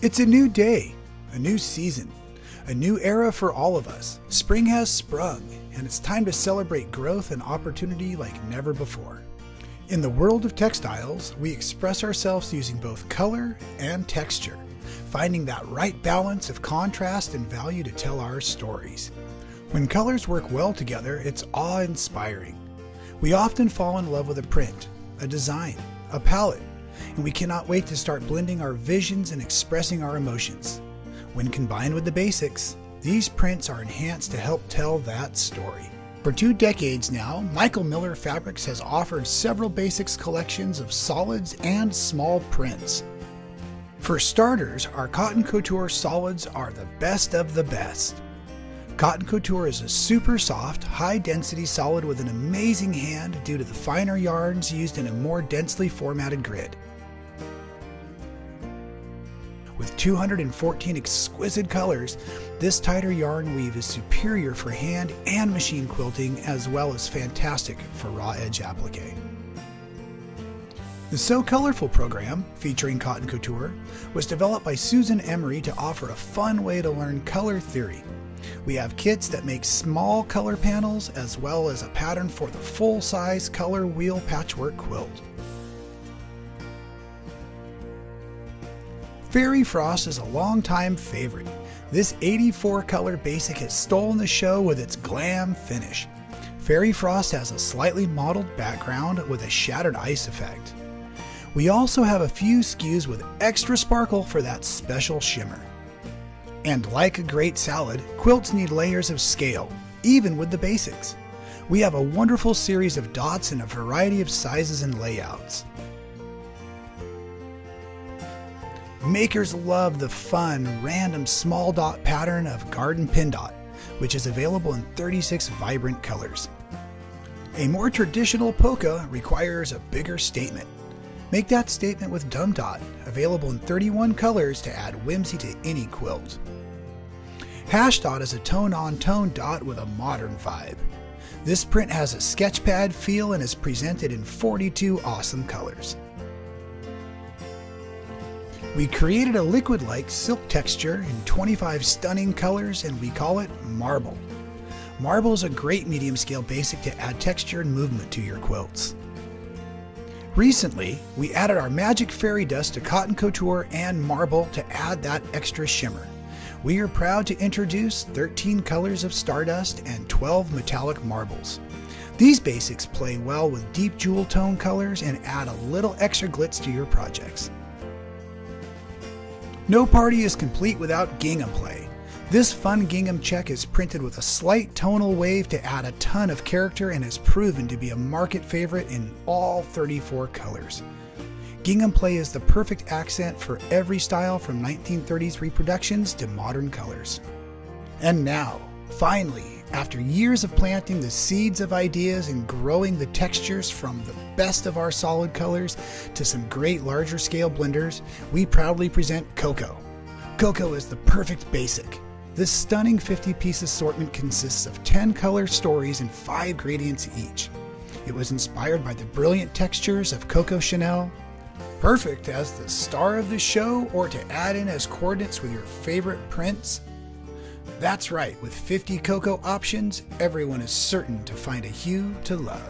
It's a new day, a new season, a new era for all of us. Spring has sprung, and it's time to celebrate growth and opportunity like never before. In the world of textiles, we express ourselves using both color and texture, finding that right balance of contrast and value to tell our stories. When colors work well together, it's awe inspiring. We often fall in love with a print, a design, a palette, and we cannot wait to start blending our visions and expressing our emotions. When combined with the basics, these prints are enhanced to help tell that story. For two decades now, Michael Miller Fabrics has offered several basics collections of solids and small prints. For starters, our Cotton Couture solids are the best of the best. Cotton Couture is a super soft, high density solid with an amazing hand due to the finer yarns used in a more densely formatted grid. With 214 exquisite colors, this tighter yarn weave is superior for hand and machine quilting as well as fantastic for raw edge applique. The So Colorful program, featuring Cotton Couture, was developed by Susan Emery to offer a fun way to learn color theory. We have kits that make small color panels as well as a pattern for the full-size color wheel patchwork quilt. Fairy Frost is a longtime favorite. This 84 color basic has stolen the show with its glam finish. Fairy Frost has a slightly mottled background with a shattered ice effect. We also have a few SKUs with extra sparkle for that special shimmer. And like a great salad, quilts need layers of scale, even with the basics. We have a wonderful series of dots in a variety of sizes and layouts. Makers love the fun, random small dot pattern of Garden Pin Dot, which is available in 36 vibrant colors. A more traditional polka requires a bigger statement. Make that statement with Dumb Dot, available in 31 colors to add whimsy to any quilt. Hash Dot is a tone on tone dot with a modern vibe. This print has a sketchpad feel and is presented in 42 awesome colors. We created a liquid-like silk texture in 25 stunning colors and we call it Marble. Marble is a great medium scale basic to add texture and movement to your quilts. Recently, we added our Magic Fairy Dust to Cotton Couture and Marble to add that extra shimmer. We are proud to introduce 13 colors of Stardust and 12 metallic marbles. These basics play well with deep jewel tone colors and add a little extra glitz to your projects. No party is complete without gingham play. This fun gingham check is printed with a slight tonal wave to add a ton of character and has proven to be a market favorite in all 34 colors. Gingham play is the perfect accent for every style from 1930s reproductions to modern colors. And now, finally, after years of planting the seeds of ideas and growing the textures from the best of our solid colors to some great larger scale blenders, we proudly present Coco. Coco is the perfect basic. This stunning 50 piece assortment consists of 10 color stories and 5 gradients each. It was inspired by the brilliant textures of Coco Chanel, perfect as the star of the show or to add in as coordinates with your favorite prints that's right, with 50 Coco options, everyone is certain to find a hue to love.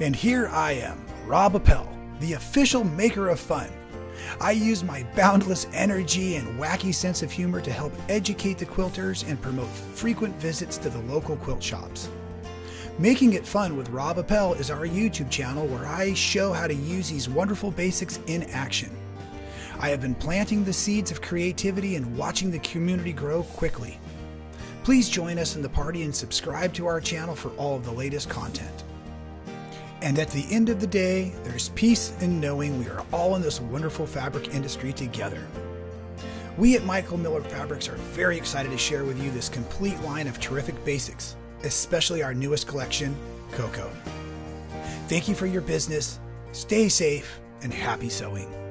And here I am, Rob Appell, the official maker of fun. I use my boundless energy and wacky sense of humor to help educate the quilters and promote frequent visits to the local quilt shops. Making It Fun with Rob Appell is our YouTube channel where I show how to use these wonderful basics in action. I have been planting the seeds of creativity and watching the community grow quickly. Please join us in the party and subscribe to our channel for all of the latest content. And at the end of the day, there's peace in knowing we are all in this wonderful fabric industry together. We at Michael Miller Fabrics are very excited to share with you this complete line of terrific basics especially our newest collection, Coco. Thank you for your business. Stay safe and happy sewing.